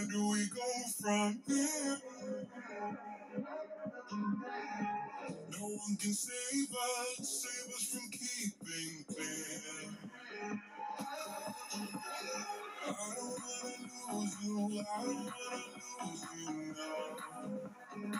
where do we go from here? No one can save us, save us from keeping clear. I don't wanna lose you, I don't wanna lose you now.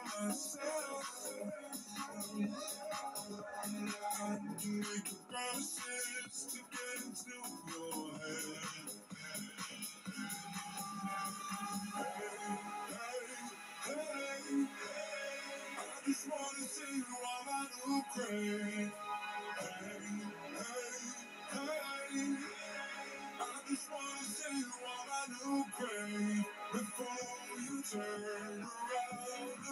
myself.